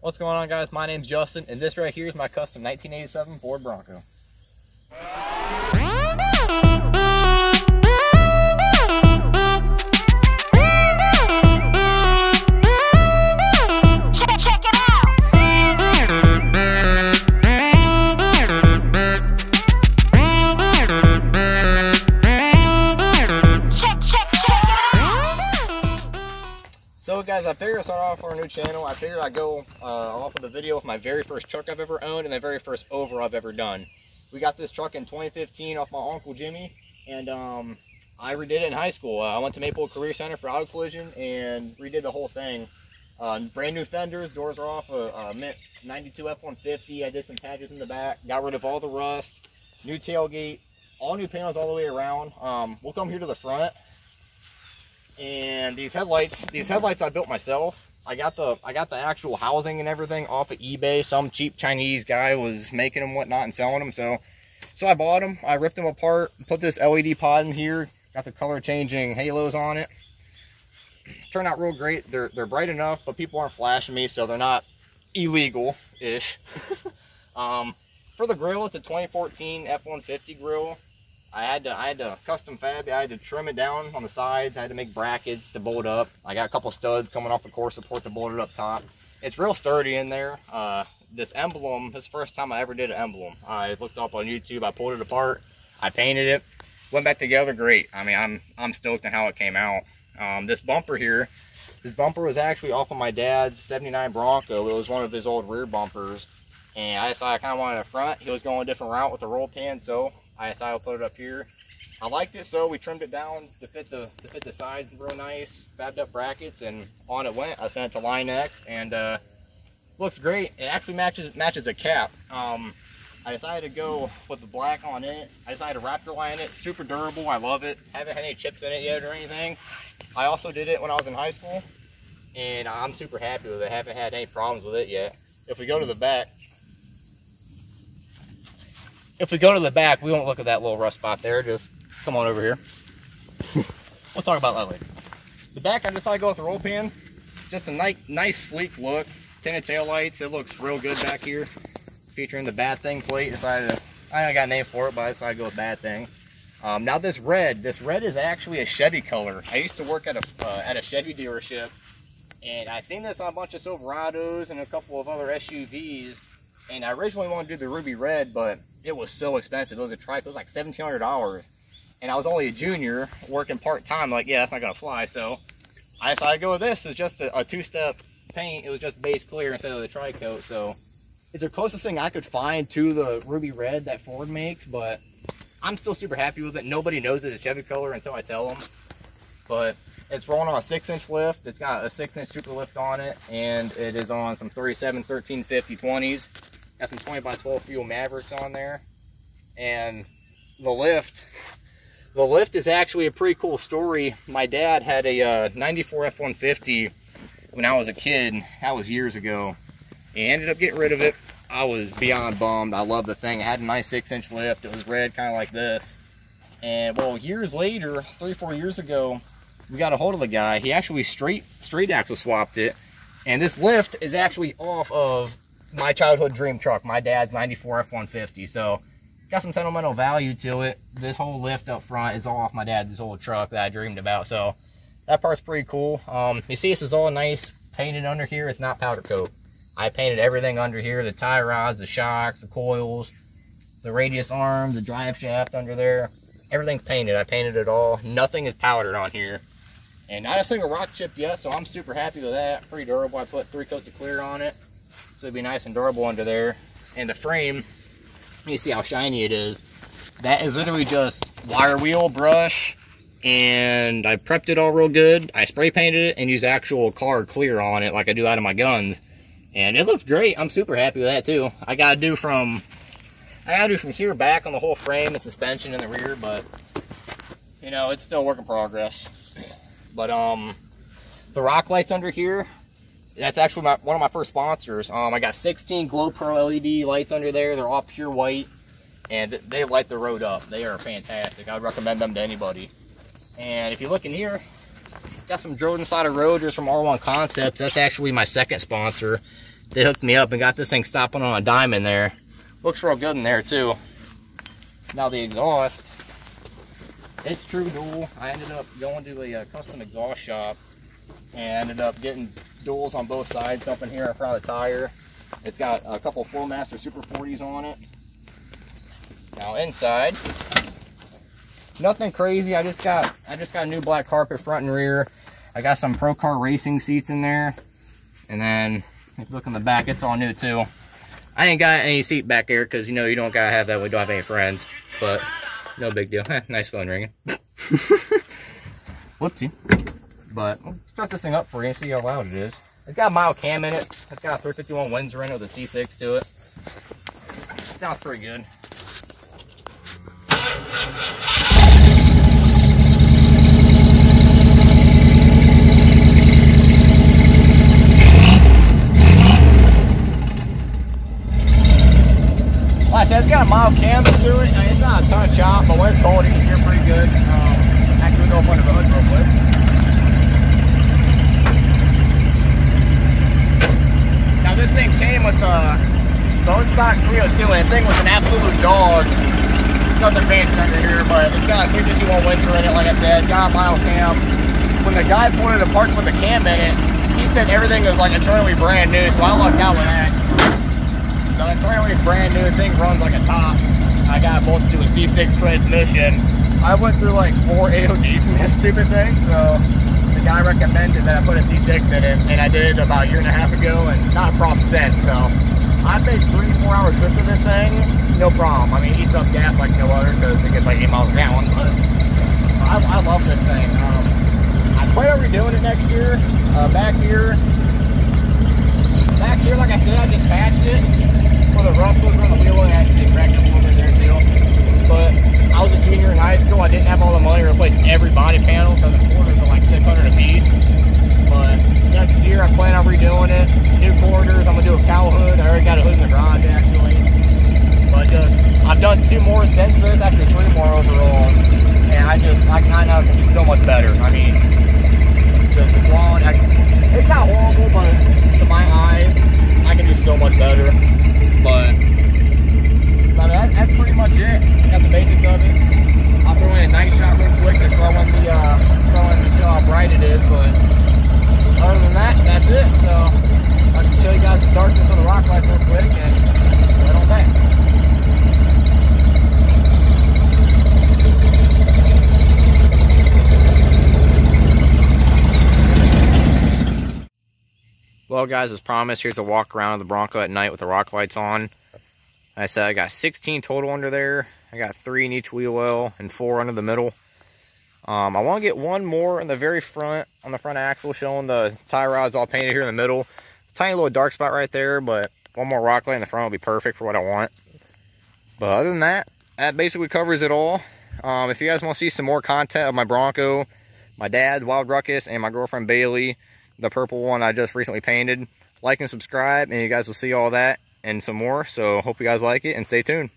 What's going on guys? My name's Justin and this right here is my custom 1987 Ford Bronco. Guys, I figured I'd start off a new channel. I figured I'd go uh, off of the video with my very first truck I've ever owned and the very first over I've ever done. We got this truck in 2015 off my Uncle Jimmy and um, I redid it in high school. Uh, I went to Maple Career Center for auto collision and redid the whole thing. Uh, brand new fenders, doors are off, a, a mint 92 F-150. I did some patches in the back, got rid of all the rust, new tailgate, all new panels all the way around. Um, we'll come here to the front and these headlights these headlights i built myself i got the i got the actual housing and everything off of ebay. Some cheap chinese guy was making them whatnot and selling them so so i bought them i ripped them apart put this led pod in here got the color changing halos on it. Turned out real great. They're they're bright enough but people aren't flashing me so they're not illegal ish um for the grill it's a 2014 f-150 grill I had to I had to custom fab. I had to trim it down on the sides. I had to make brackets to bolt up. I got a couple studs coming off the core support to bolt it up top. It's real sturdy in there. Uh, this emblem, this first time I ever did an emblem. I looked up on YouTube. I pulled it apart. I painted it. Went back together great. I mean, I'm I'm stoked on how it came out. Um, this bumper here, this bumper was actually off of my dad's 79 Bronco. It was one of his old rear bumpers. And I decided I kind of wanted a front. He was going a different route with the roll pan, so ISI will put it up here. I liked it so we trimmed it down to fit the to fit the sides real nice, fabbed up brackets, and on it went. I sent it to Line-X, and uh, looks great. It actually matches matches a cap. Um, I decided to go with the black on it. I decided to Raptor line it. Super durable. I love it. Haven't had any chips in it yet or anything. I also did it when I was in high school, and I'm super happy with it. I haven't had any problems with it yet. If we go to the back, if we go to the back, we won't look at that little rust spot there. Just come on over here. we'll talk about that later. The back, I decided to go with the roll pan. Just a nice, nice sleek look. Tinted tail lights. It looks real good back here. Featuring the bad thing plate. Decided to, I don't got a name for it, but I decided to go with bad thing. Um, now this red, this red is actually a Chevy color. I used to work at a uh, at a Chevy dealership, and I seen this on a bunch of Silverados and a couple of other SUVs. And I originally wanted to do the ruby red, but it was so expensive. It was a tri-coat. It was like $1,700. And I was only a junior working part-time. Like, yeah, that's not going to fly. So I decided to go with this. It's just a, a two-step paint. It was just base clear instead of the tri-coat. So it's the closest thing I could find to the ruby red that Ford makes. But I'm still super happy with it. Nobody knows it's a Chevy color until I tell them. But it's rolling on a six inch lift. It's got a six inch Superlift on it. And it is on some 37, 13, 50, 20s. Got some 20 by 12 fuel Mavericks on there. And the lift, the lift is actually a pretty cool story. My dad had a uh, 94 F-150 when I was a kid. That was years ago. He ended up getting rid of it. I was beyond bummed. I love the thing. It had a nice six inch lift. It was red, kind of like this. And well, years later, three, four years ago, we got a hold of the guy. He actually straight straight axle swapped it. And this lift is actually off of my childhood dream truck, my dad's 94 F-150. So got some sentimental value to it. This whole lift up front is all off my dad's old truck that I dreamed about. So that part's pretty cool. Um, you see this is all nice painted under here. It's not powder coat. I painted everything under here, the tie rods, the shocks, the coils, the radius arm, the drive shaft under there. Everything's painted. I painted it all. Nothing is powdered on here. And not a single rock chip yet, so I'm super happy with that. Pretty durable. I put three coats of clear on it. So it'd be nice and durable under there. And the frame, you see how shiny it is. That is literally just wire wheel, brush, and I prepped it all real good. I spray painted it and used actual car clear on it like I do out of my guns. And it looks great. I'm super happy with that too. I gotta do from I gotta do from here back on the whole frame and suspension in the rear, but you know, it's still work in progress. But um the rock lights under here, that's actually my, one of my first sponsors. Um, I got 16 Glow Pro LED lights under there. They're all pure white, and they light the road up. They are fantastic. I would recommend them to anybody. And if you look in here, got some drone inside of just from R1 Concepts. That's actually my second sponsor. they hooked me up and got this thing stopping on a diamond there. Looks real good in there too. Now the exhaust, it's true dual. I ended up going to a, uh, custom exhaust shop and ended up getting duals on both sides, dumping here in front of the tire. It's got a couple Flowmaster Super 40s on it. Now inside, nothing crazy. I just got I just got a new black carpet front and rear. I got some Pro Car Racing seats in there. And then if you look in the back, it's all new too. I ain't got any seat back there because you know you don't gotta have that. We don't have any friends, but no big deal. nice phone ringing. Whoopsie. But we'll start this thing up for you and see how loud it is. It's got a mild cam in it. It's got a 351 Windsor in it with a C6 to it. it sounds pretty good. Like I said, it's got a mild cam to it. It's not a ton of chop, but when it's cold, you can hear pretty good. Um, actually, go up under the hood real quick. this came bone uh, stock 302 and the thing was an absolute dog. Nothing fancy under here, but it's got a 351 Windsor in it, like I said, got a mile cam. When the guy pointed a parts with a cam in it, he said everything was like eternally brand new, so I lucked out with that. So eternally brand new, thing runs like a top. I got both to do a C6 transmission. I went through like four AODs in this stupid thing, so the guy recommended that I put a C6 in it, and I did it about a year and a half ago, and not a problem since. So I made three, four hour trips with this thing, no problem. I mean, it eats up gas like no other because it gets like eight miles an hour. But I, I love this thing. Um, I plan on redoing it next year. Uh, back here, back here, like I said, I just patched it. Put a rust was on the wheel and actually cracked up a little bit there too. But I was a junior in high school. I didn't have all the money to replace every body panel because the quarters are like 600 a piece. But next year I plan on redoing it. New quarters. I'm gonna do a cowl hood. I already got a hood in the garage actually. But just I've done two more since this, actually three more overall. And I just I kind of can do so much better. I mean, just the quality. I, it's not horrible, but to my eyes, I can do so much better. But I mean, that, that's pretty much it. Got the basics of it. I'll throw in a night shot real quick to throw in the, uh, throw in to show how bright it is, but other than that, that's it. So I can show you guys the darkness of the rock lights real quick and right on back. Well guys, as promised, here's a walk around of the Bronco at night with the rock lights on. I said I got 16 total under there. I got three in each wheel well and four under the middle. Um, I want to get one more in the very front, on the front axle, showing the tie rods all painted here in the middle. Tiny little dark spot right there, but one more rock light in the front will be perfect for what I want. But other than that, that basically covers it all. Um, if you guys want to see some more content of my Bronco, my dad, Wild Ruckus, and my girlfriend Bailey, the purple one I just recently painted, like and subscribe, and you guys will see all that and some more. So hope you guys like it and stay tuned.